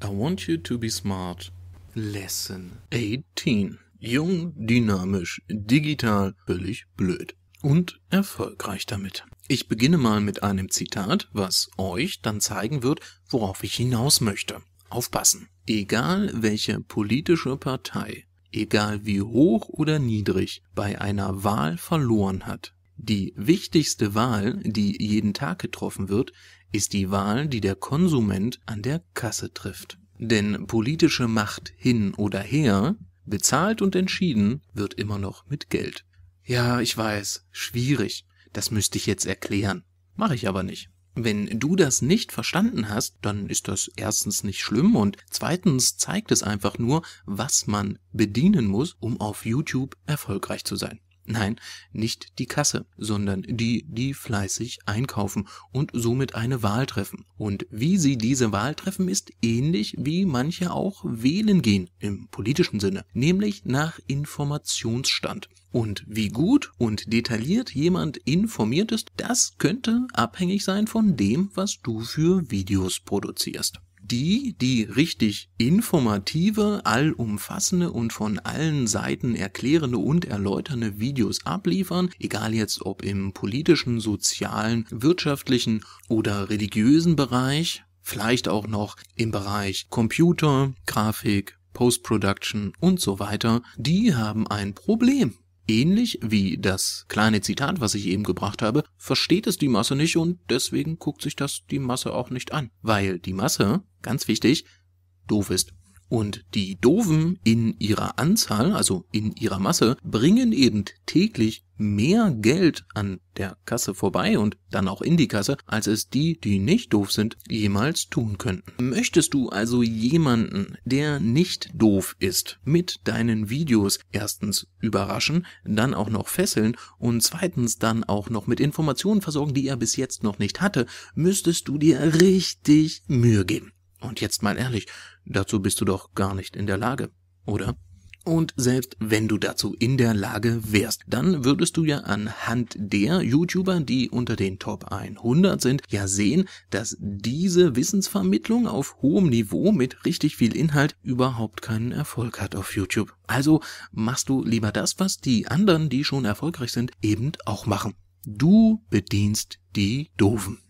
I want you to be smart. Lesson 18. Jung, dynamisch, digital, völlig blöd. Und erfolgreich damit. Ich beginne mal mit einem Zitat, was euch dann zeigen wird, worauf ich hinaus möchte. Aufpassen. Egal welche politische Partei, egal wie hoch oder niedrig, bei einer Wahl verloren hat, die wichtigste Wahl, die jeden Tag getroffen wird, ist die Wahl, die der Konsument an der Kasse trifft. Denn politische Macht hin oder her, bezahlt und entschieden, wird immer noch mit Geld. Ja, ich weiß, schwierig. Das müsste ich jetzt erklären. Mache ich aber nicht. Wenn du das nicht verstanden hast, dann ist das erstens nicht schlimm und zweitens zeigt es einfach nur, was man bedienen muss, um auf YouTube erfolgreich zu sein. Nein, nicht die Kasse, sondern die, die fleißig einkaufen und somit eine Wahl treffen. Und wie sie diese Wahl treffen, ist ähnlich wie manche auch wählen gehen im politischen Sinne, nämlich nach Informationsstand. Und wie gut und detailliert jemand informiert ist, das könnte abhängig sein von dem, was du für Videos produzierst die, die richtig informative, allumfassende und von allen Seiten erklärende und erläuternde Videos abliefern, egal jetzt ob im politischen, sozialen, wirtschaftlichen oder religiösen Bereich, vielleicht auch noch im Bereich Computer, Grafik, Post-Production und so weiter, die haben ein Problem. Ähnlich wie das kleine Zitat, was ich eben gebracht habe, versteht es die Masse nicht und deswegen guckt sich das die Masse auch nicht an, weil die Masse, ganz wichtig, doof ist. Und die Doofen in ihrer Anzahl, also in ihrer Masse, bringen eben täglich mehr Geld an der Kasse vorbei und dann auch in die Kasse, als es die, die nicht doof sind, jemals tun könnten. Möchtest du also jemanden, der nicht doof ist, mit deinen Videos erstens überraschen, dann auch noch fesseln und zweitens dann auch noch mit Informationen versorgen, die er bis jetzt noch nicht hatte, müsstest du dir richtig Mühe geben. Und jetzt mal ehrlich, dazu bist du doch gar nicht in der Lage, oder? Und selbst wenn du dazu in der Lage wärst, dann würdest du ja anhand der YouTuber, die unter den Top 100 sind, ja sehen, dass diese Wissensvermittlung auf hohem Niveau mit richtig viel Inhalt überhaupt keinen Erfolg hat auf YouTube. Also machst du lieber das, was die anderen, die schon erfolgreich sind, eben auch machen. Du bedienst die Doofen.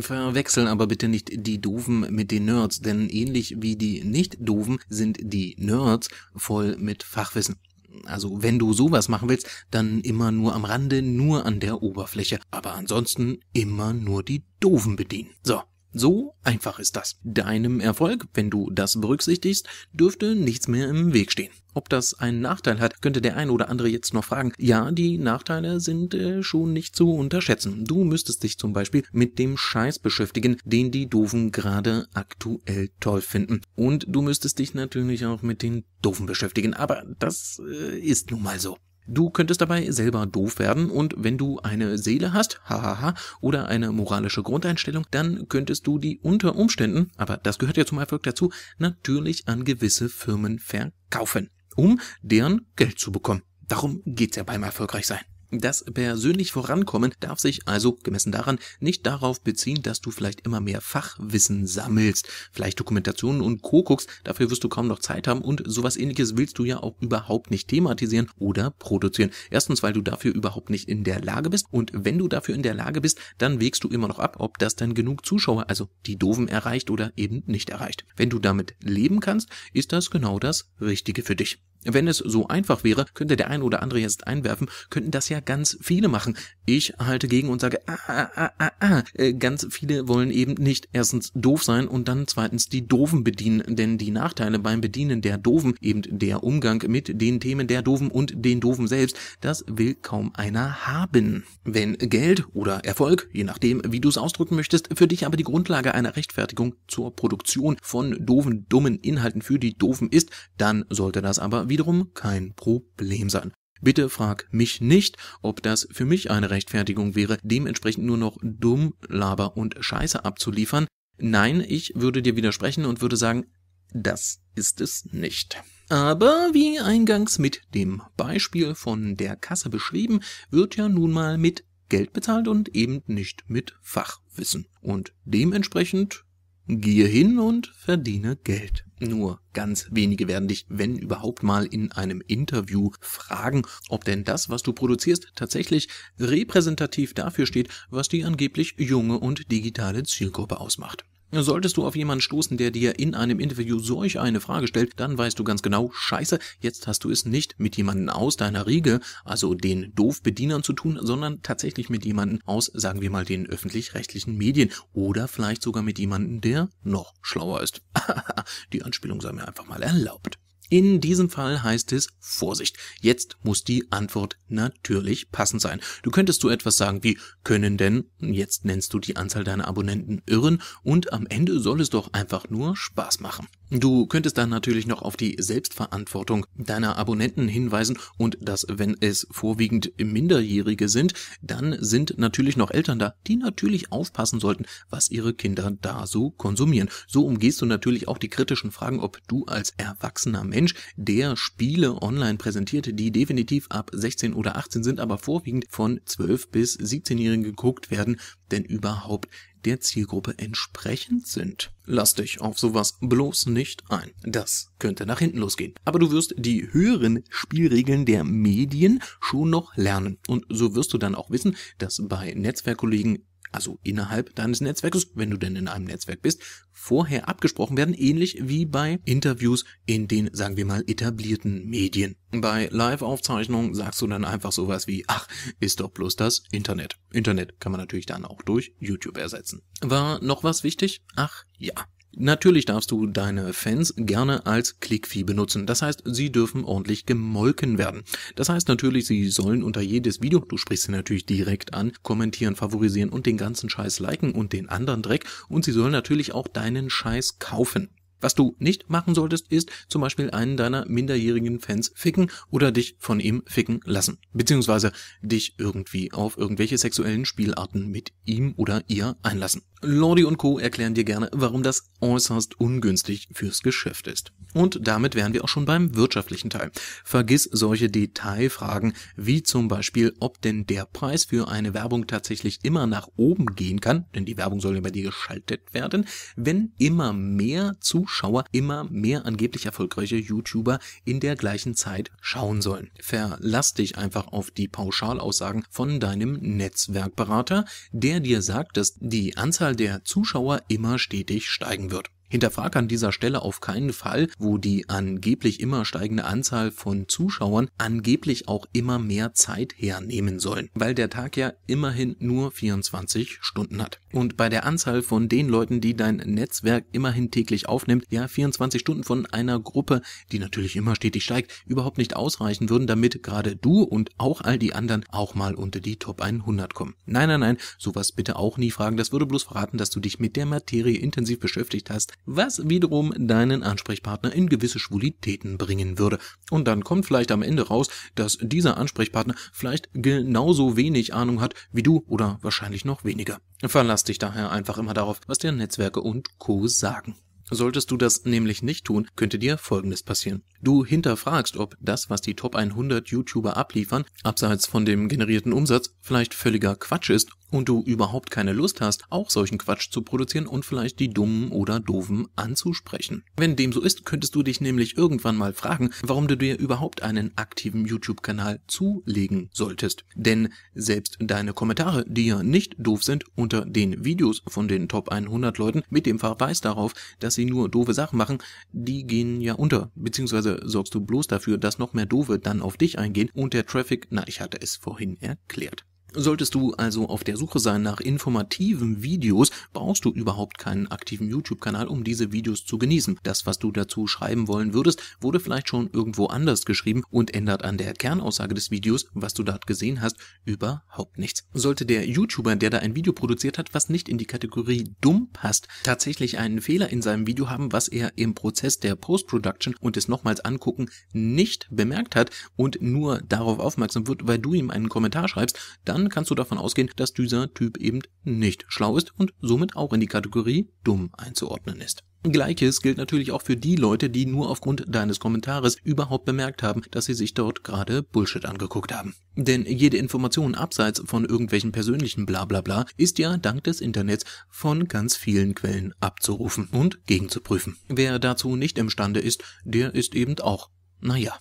Verwechseln aber bitte nicht die Doofen mit den Nerds, denn ähnlich wie die Nicht-Doofen sind die Nerds voll mit Fachwissen. Also wenn du sowas machen willst, dann immer nur am Rande, nur an der Oberfläche. Aber ansonsten immer nur die Doofen bedienen. So, so einfach ist das. Deinem Erfolg, wenn du das berücksichtigst, dürfte nichts mehr im Weg stehen. Ob das einen Nachteil hat, könnte der ein oder andere jetzt noch fragen. Ja, die Nachteile sind äh, schon nicht zu unterschätzen. Du müsstest dich zum Beispiel mit dem Scheiß beschäftigen, den die Doofen gerade aktuell toll finden. Und du müsstest dich natürlich auch mit den Doofen beschäftigen. Aber das äh, ist nun mal so. Du könntest dabei selber doof werden und wenn du eine Seele hast, hahaha, oder eine moralische Grundeinstellung, dann könntest du die unter Umständen, aber das gehört ja zum Erfolg dazu, natürlich an gewisse Firmen verkaufen, um deren Geld zu bekommen. Darum geht's ja beim Erfolgreichsein. Das persönlich Vorankommen darf sich also, gemessen daran, nicht darauf beziehen, dass du vielleicht immer mehr Fachwissen sammelst, vielleicht Dokumentationen und Co. guckst, dafür wirst du kaum noch Zeit haben und sowas ähnliches willst du ja auch überhaupt nicht thematisieren oder produzieren. Erstens, weil du dafür überhaupt nicht in der Lage bist und wenn du dafür in der Lage bist, dann wägst du immer noch ab, ob das dann genug Zuschauer, also die Doofen erreicht oder eben nicht erreicht. Wenn du damit leben kannst, ist das genau das Richtige für dich. Wenn es so einfach wäre, könnte der ein oder andere jetzt einwerfen, könnten das ja ganz viele machen. Ich halte gegen und sage, ah, ah, ah, ah, ah. Äh, ganz viele wollen eben nicht erstens doof sein und dann zweitens die Doofen bedienen, denn die Nachteile beim Bedienen der Doofen, eben der Umgang mit den Themen der Doofen und den Doofen selbst, das will kaum einer haben. Wenn Geld oder Erfolg, je nachdem, wie du es ausdrücken möchtest, für dich aber die Grundlage einer Rechtfertigung zur Produktion von doofen, dummen Inhalten für die Doofen ist, dann sollte das aber wiederum kein Problem sein. Bitte frag mich nicht, ob das für mich eine Rechtfertigung wäre, dementsprechend nur noch dumm, Laber und Scheiße abzuliefern. Nein, ich würde dir widersprechen und würde sagen, das ist es nicht. Aber wie eingangs mit dem Beispiel von der Kasse beschrieben, wird ja nun mal mit Geld bezahlt und eben nicht mit Fachwissen. Und dementsprechend Gehe hin und verdiene Geld. Nur ganz wenige werden dich, wenn überhaupt mal in einem Interview fragen, ob denn das, was du produzierst, tatsächlich repräsentativ dafür steht, was die angeblich junge und digitale Zielgruppe ausmacht. Solltest du auf jemanden stoßen, der dir in einem Interview solch eine Frage stellt, dann weißt du ganz genau, scheiße, jetzt hast du es nicht mit jemandem aus deiner Riege, also den Doofbedienern zu tun, sondern tatsächlich mit jemandem aus, sagen wir mal, den öffentlich-rechtlichen Medien oder vielleicht sogar mit jemandem, der noch schlauer ist. Die Anspielung sei mir einfach mal erlaubt. In diesem Fall heißt es Vorsicht. Jetzt muss die Antwort natürlich passend sein. Du könntest so etwas sagen wie können denn, jetzt nennst du die Anzahl deiner Abonnenten irren und am Ende soll es doch einfach nur Spaß machen. Du könntest dann natürlich noch auf die Selbstverantwortung deiner Abonnenten hinweisen und dass, wenn es vorwiegend Minderjährige sind, dann sind natürlich noch Eltern da, die natürlich aufpassen sollten, was ihre Kinder da so konsumieren. So umgehst du natürlich auch die kritischen Fragen, ob du als erwachsener Mensch, der Spiele online präsentierte, die definitiv ab 16 oder 18 sind, aber vorwiegend von 12 bis 17-Jährigen geguckt werden, denn überhaupt der Zielgruppe entsprechend sind. Lass dich auf sowas bloß nicht ein. Das könnte nach hinten losgehen. Aber du wirst die höheren Spielregeln der Medien schon noch lernen. Und so wirst du dann auch wissen, dass bei Netzwerkkollegen also innerhalb deines Netzwerkes, wenn du denn in einem Netzwerk bist, vorher abgesprochen werden, ähnlich wie bei Interviews in den, sagen wir mal, etablierten Medien. Bei Live-Aufzeichnungen sagst du dann einfach sowas wie, ach, ist doch bloß das Internet. Internet kann man natürlich dann auch durch YouTube ersetzen. War noch was wichtig? Ach ja. Natürlich darfst du deine Fans gerne als Klickvieh benutzen. Das heißt, sie dürfen ordentlich gemolken werden. Das heißt natürlich, sie sollen unter jedes Video, du sprichst sie natürlich direkt an, kommentieren, favorisieren und den ganzen Scheiß liken und den anderen Dreck und sie sollen natürlich auch deinen Scheiß kaufen. Was du nicht machen solltest, ist zum Beispiel einen deiner minderjährigen Fans ficken oder dich von ihm ficken lassen. Beziehungsweise dich irgendwie auf irgendwelche sexuellen Spielarten mit ihm oder ihr einlassen. Lordi und Co. erklären dir gerne, warum das äußerst ungünstig fürs Geschäft ist. Und damit wären wir auch schon beim wirtschaftlichen Teil. Vergiss solche Detailfragen wie zum Beispiel, ob denn der Preis für eine Werbung tatsächlich immer nach oben gehen kann, denn die Werbung soll ja bei dir geschaltet werden, wenn immer mehr Zuschauer, immer mehr angeblich erfolgreiche YouTuber in der gleichen Zeit schauen sollen. Verlass dich einfach auf die Pauschalaussagen von deinem Netzwerkberater, der dir sagt, dass die Anzahl der Zuschauer immer stetig steigen wird. Hinterfrag an dieser Stelle auf keinen Fall, wo die angeblich immer steigende Anzahl von Zuschauern angeblich auch immer mehr Zeit hernehmen sollen, weil der Tag ja immerhin nur 24 Stunden hat. Und bei der Anzahl von den Leuten, die dein Netzwerk immerhin täglich aufnimmt, ja 24 Stunden von einer Gruppe, die natürlich immer stetig steigt, überhaupt nicht ausreichen würden, damit gerade du und auch all die anderen auch mal unter die Top 100 kommen. Nein, nein, nein, sowas bitte auch nie fragen, das würde bloß verraten, dass du dich mit der Materie intensiv beschäftigt hast was wiederum deinen Ansprechpartner in gewisse Schwulitäten bringen würde. Und dann kommt vielleicht am Ende raus, dass dieser Ansprechpartner vielleicht genauso wenig Ahnung hat wie du oder wahrscheinlich noch weniger. Verlass dich daher einfach immer darauf, was dir Netzwerke und Co. sagen. Solltest du das nämlich nicht tun, könnte dir Folgendes passieren. Du hinterfragst, ob das, was die Top 100 YouTuber abliefern, abseits von dem generierten Umsatz, vielleicht völliger Quatsch ist und du überhaupt keine Lust hast, auch solchen Quatsch zu produzieren und vielleicht die Dummen oder Doofen anzusprechen. Wenn dem so ist, könntest du dich nämlich irgendwann mal fragen, warum du dir überhaupt einen aktiven YouTube-Kanal zulegen solltest. Denn selbst deine Kommentare, die ja nicht doof sind, unter den Videos von den Top 100 Leuten mit dem Verweis darauf, dass sie nur doofe Sachen machen, die gehen ja unter, beziehungsweise sorgst du bloß dafür, dass noch mehr Doofe dann auf dich eingehen und der Traffic, na, ich hatte es vorhin erklärt. Solltest du also auf der Suche sein nach informativen Videos, brauchst du überhaupt keinen aktiven YouTube-Kanal, um diese Videos zu genießen. Das, was du dazu schreiben wollen würdest, wurde vielleicht schon irgendwo anders geschrieben und ändert an der Kernaussage des Videos, was du dort gesehen hast, überhaupt nichts. Sollte der YouTuber, der da ein Video produziert hat, was nicht in die Kategorie dumm passt, tatsächlich einen Fehler in seinem Video haben, was er im Prozess der Post-Production und des nochmals angucken nicht bemerkt hat und nur darauf aufmerksam wird, weil du ihm einen Kommentar schreibst, dann dann kannst du davon ausgehen, dass dieser Typ eben nicht schlau ist und somit auch in die Kategorie dumm einzuordnen ist. Gleiches gilt natürlich auch für die Leute, die nur aufgrund deines Kommentares überhaupt bemerkt haben, dass sie sich dort gerade Bullshit angeguckt haben. Denn jede Information abseits von irgendwelchen persönlichen Blablabla ist ja dank des Internets von ganz vielen Quellen abzurufen und gegenzuprüfen. Wer dazu nicht imstande ist, der ist eben auch, naja,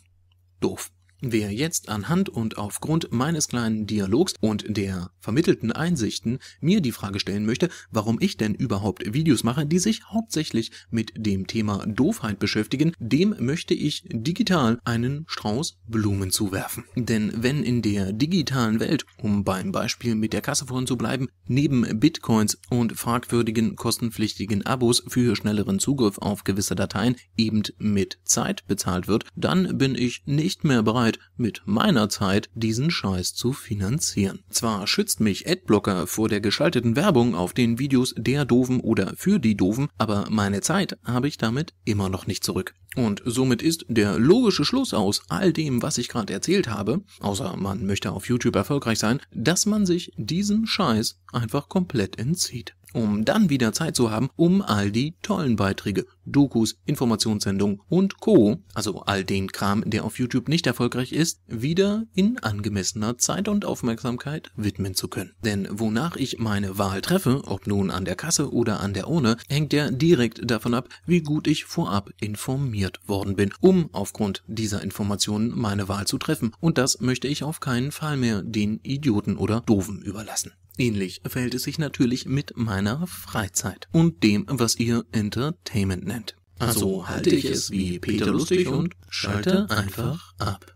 doof. Wer jetzt anhand und aufgrund meines kleinen Dialogs und der vermittelten Einsichten mir die Frage stellen möchte, warum ich denn überhaupt Videos mache, die sich hauptsächlich mit dem Thema Doofheit beschäftigen, dem möchte ich digital einen Strauß Blumen zuwerfen. Denn wenn in der digitalen Welt, um beim Beispiel mit der Kasse vorhin zu bleiben, neben Bitcoins und fragwürdigen kostenpflichtigen Abos für schnelleren Zugriff auf gewisse Dateien eben mit Zeit bezahlt wird, dann bin ich nicht mehr bereit, bereit, mit meiner Zeit diesen Scheiß zu finanzieren. Zwar schützt mich Adblocker vor der geschalteten Werbung auf den Videos der Doofen oder für die Doofen, aber meine Zeit habe ich damit immer noch nicht zurück. Und somit ist der logische Schluss aus all dem, was ich gerade erzählt habe, außer man möchte auf YouTube erfolgreich sein, dass man sich diesen Scheiß einfach komplett entzieht um dann wieder Zeit zu haben, um all die tollen Beiträge, Dokus, Informationssendungen und Co., also all den Kram, der auf YouTube nicht erfolgreich ist, wieder in angemessener Zeit und Aufmerksamkeit widmen zu können. Denn wonach ich meine Wahl treffe, ob nun an der Kasse oder an der Urne, hängt ja direkt davon ab, wie gut ich vorab informiert worden bin, um aufgrund dieser Informationen meine Wahl zu treffen. Und das möchte ich auf keinen Fall mehr den Idioten oder Doofen überlassen. Ähnlich verhält es sich natürlich mit meiner Freizeit und dem, was ihr Entertainment nennt. Also halte ich es wie Peter lustig und schalte einfach ab.